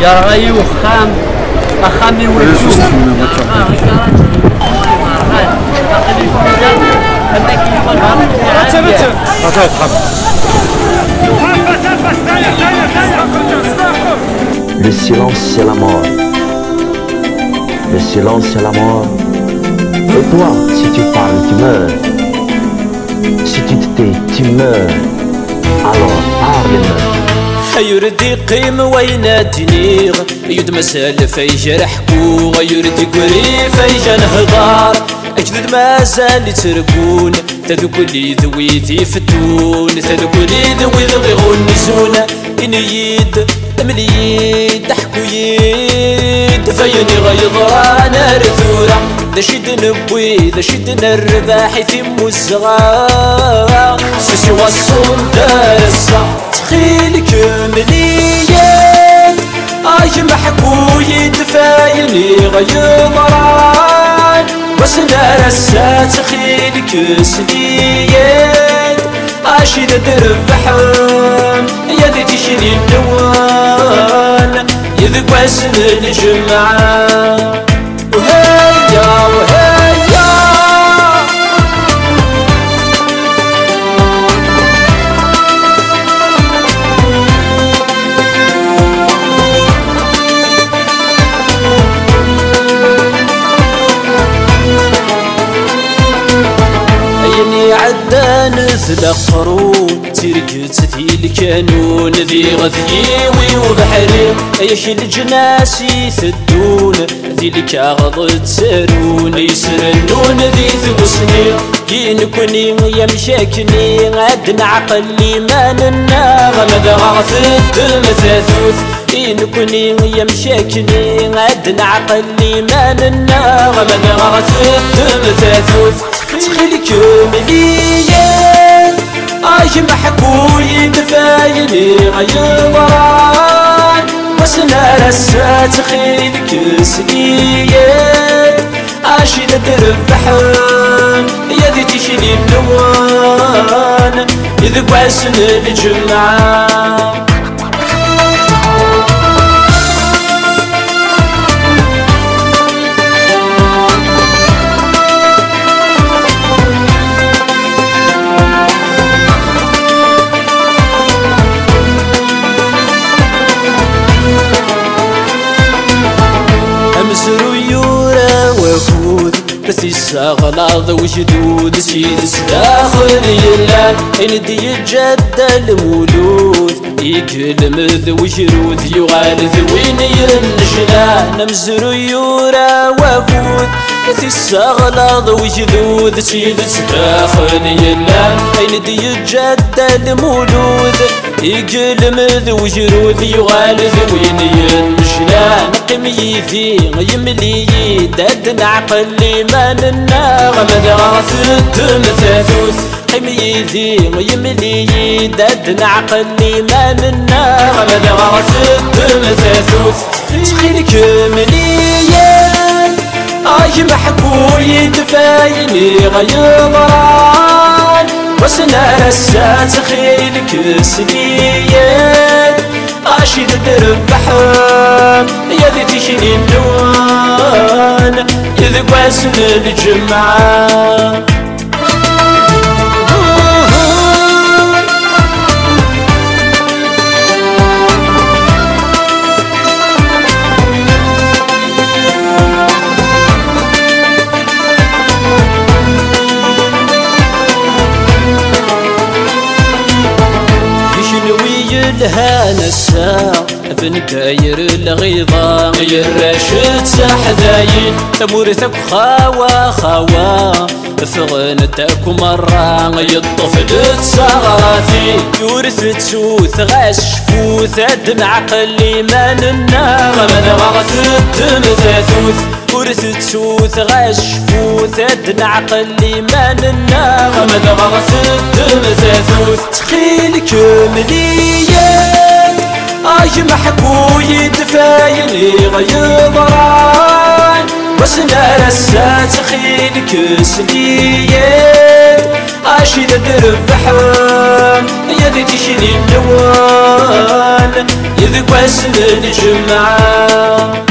يا غاي وخام أخامي ولدو Le silence, c'est la mort. Le silence, c'est la mort. Et toi, si tu parles, tu meurs. Si tu te tais, tu meurs. Alors, parle-moi. يردي قيم وين الدنيا يد مسال في جرحكو يردي قري في جنهضار أجدد ما زال تركون تذوك لي ذوي فتون. تذوك لي ذوي ذوي غنسون. إن يد مليد ضحكو يد فيني غيظران رثورة ذا شد نبوي ذا شد نرباح يتم الزغار سيسي وصون دار الصح تخيلك مليان آي محكو يدفايني غيظران وسنا رسات خيلك ذا دربحان يا ذي تشني النوان يذق واسن الجمعان. عدان ثلاث قرون تركت ذي الكانون ذي غذيوي وبحري إيش الجناسي ثدون ذي الكاغض تسرون يسرنون ذي ثبسني ينكني يمشاكني عدنا عقلي ما ننا غمد غاث الدم ثاثوث ينكني يمشاكني عدنا عقلي ما ننا غمد غاث الدم تخيلك مليان اي محكو يدفايني غيظران وسنا رسات خيلك سنيان عاشي دربحان يا ذي تشني النوان. يذق عسن الجمعان. أمسر يورا وفود بس الشغلة وجدود سيد داخل يلان إن دي جد المولود. يكلم ذو وجرود يغال ذوين ينشلان أمسر يورا وفود بس الشغلة وجدود سيد داخل يلان إن دي جد المولود. يقلم ذو وجرود يغال ذوين ينشلان قميثي يملي داد عقلي ما ننا غمد غاث الدم ثاثوث قميثي يملي داد عقلي ما ننا غمد غاث الدم ثاثوث تخيلك مليان اي محكو يدفايني غيظران وسنا رسات خيلك سنيان عاشي دربحان يا ذي تشني النوان يذق واسن الهان الساعة ابن داير الغيظة يرشد سحذاين تمورثك خاوى خاوى فغن داك مرة يطفل تصغراتي يورث تسوث غاش فوث أدن عقلي ما ننا غمد غغث الدم ثاثوث. ورث تسوث غاش فوث أدن عقلي ما ننا غمد غغث الدم ثاثوث. تخيلك مليان اي محكو يدفايني غيظران وسنا رسات خيلك سنيان عاشي ذا دربحان يا ذي تشني النوان يذك واسم الجمعة